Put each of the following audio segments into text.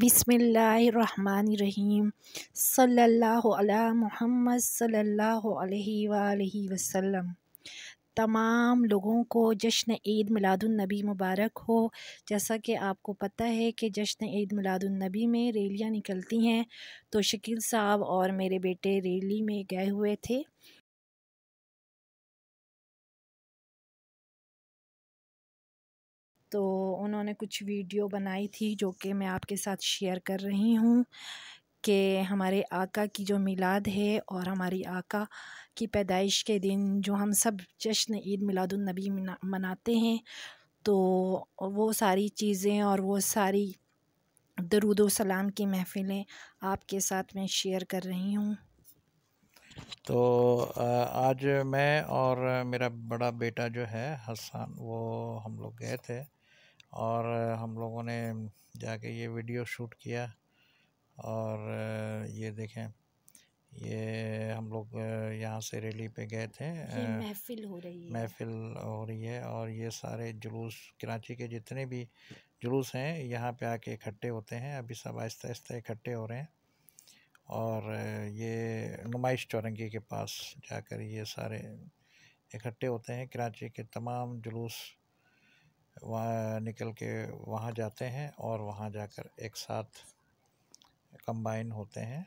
बिसमीम सल्ला सल्लल्लाहु अलैहि वसल्लम। तमाम लोगों को जश्न ईद मिलादुलनबी मुबारक हो। जैसा कि आपको पता है कि जश्न ईद मिलादुलनबी में रैलियाँ निकलती हैं। तो शकील साहब और मेरे बेटे रैली में गए हुए थे। तो उन्होंने कुछ वीडियो बनाई थी जो कि मैं आपके साथ शेयर कर रही हूँ कि हमारे आका की जो मिलाद है और हमारी आका की पैदाइश के दिन जो हम सब जश्न ईद मिलादुलनबी मनाते हैं तो वो सारी चीज़ें और वो सारी दरुद सलाम की महफ़िलें आपके साथ मैं शेयर कर रही हूँ। तो आज मैं और मेरा बड़ा बेटा जो है हसन, वो हम लोग गए थे। और हम लोगों ने जाके ये वीडियो शूट किया और ये देखें ये हम लोग यहाँ से रैली पे गए थे महफिल हो रही है। महफिल हो रही है और ये सारे जुलूस कराची के जितने भी जुलूस हैं यहाँ पे आके इकट्ठे होते हैं। अभी सब आहिस्ता आहिस्ता इकट्ठे हो रहे हैं और ये नुमाइश चौरंगी के पास जाकर ये सारे इकट्ठे होते हैं। कराची के तमाम जुलूस वहाँ निकल के वहाँ जाते हैं और वहाँ जाकर एक साथ कंबाइन होते हैं।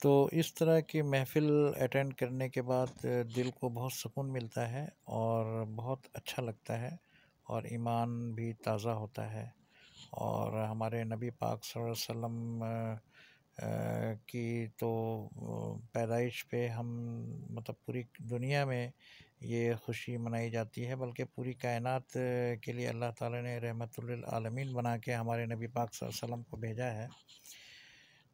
तो इस तरह की महफ़िल अटेंड करने के बाद दिल को बहुत सुकून मिलता है और बहुत अच्छा लगता है और ईमान भी ताज़ा होता है। और हमारे नबी पाक वसल्लम की तो पैदाइश पे हम मतलब पूरी दुनिया में ये खुशी मनाई जाती है, बल्कि पूरी कायनात के लिए अल्लाह ताला ने रहमतुल्लिल आलमीन बना के हमारे नबी पाक वसल्लम को भेजा है।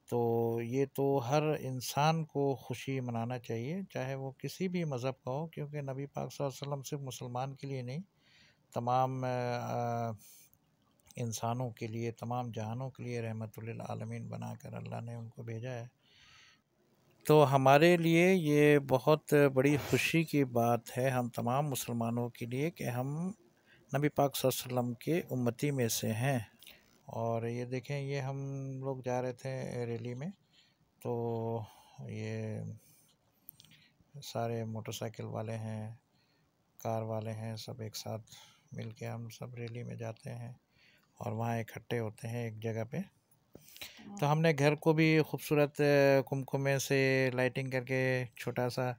तो ये तो हर इंसान को खुशी मनाना चाहिए, चाहे वो किसी भी मज़हब का हो, क्योंकि नबी पाक वसल्लम सिर्फ़ मुसलमान के लिए नहीं, तमाम इंसानों के लिए, तमाम जहानों के लिए रहमतुल्लिल आलमीन बना कर अल्लाह ने उनको भेजा है। तो हमारे लिए ये बहुत बड़ी खुशी की बात है हम तमाम मुसलमानों के लिए कि हम नबी पाक वसल्लम के उम्मती में से हैं। और ये देखें, ये हम लोग जा रहे थे रैली में तो ये सारे मोटरसाइकिल वाले हैं, कार वाले हैं, सब एक साथ मिल के हम सब रैली में जाते हैं और वहाँ इकट्ठे होते हैं एक जगह पे। तो हमने घर को भी खूबसूरत कुमकुमे से लाइटिंग करके छोटा सा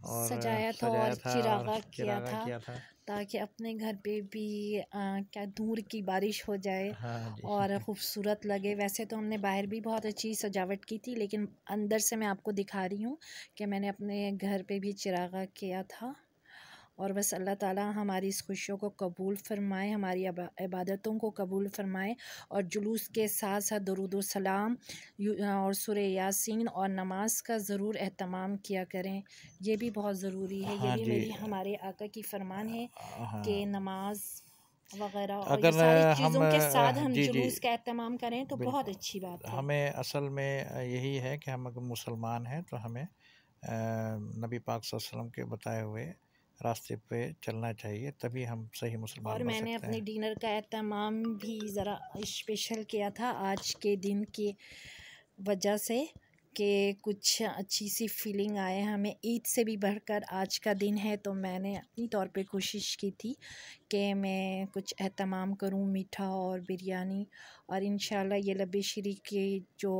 और सजाया था और चिरागा किया, किया था। ताकि अपने घर पे भी आ, क्या दूर की बारिश हो जाए हाँ और ख़ूबसूरत लगे। वैसे तो हमने बाहर भी बहुत अच्छी सजावट की थी लेकिन अंदर से मैं आपको दिखा रही हूँ कि मैंने अपने घर पे भी चिरागा किया था। और बस अल्लाह ताला हमारी इस खुशियों को कबूल फ़रमाए हमारी इबादतों को कबूल फ़रमाए और जुलूस के साथ साथ दरुद सलाम और सुर यासीन और नमाज़ का ज़रूर अहतमाम किया करें। ये भी बहुत ज़रूरी है हाँ ये भी मेरी हमारे आका की फरमान है हाँ। कि नमाज़ वगैरह और अगर सारी हम, के साथ हम जी, जुलूस का अहतमाम करें तो बहुत अच्छी बात है। हमें असल में यही है कि हम अगर मुसलमान हैं तो हमें नबी पाक वसल्लम के बताए हुए रास्ते पे चलना चाहिए तभी हम सही मुसलमान और मैंने अपने डिनर का अहतमाम भी ज़रा स्पेशल किया था आज के दिन की वजह से कि कुछ अच्छी सी फीलिंग आए हमें। ईद से भी बढ़कर आज का दिन है तो मैंने अपनी तौर पे कोशिश की थी कि मैं कुछ अहतमाम करूँ मीठा और बिरयानी। और इन ये लबे शरी की जो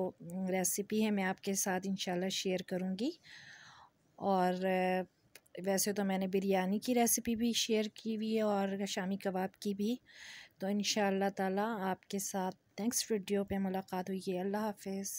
रेसिपी है मैं आपके साथ इन शेयर करूँगी। और वैसे तो मैंने बिरयानी की रेसिपी भी शेयर की हुई है और शामी कबाब की भी। तो इन ताला आपके साथ नेक्स्ट वीडियो पे मुलाकात हुई है अल्लाह हाफिज़।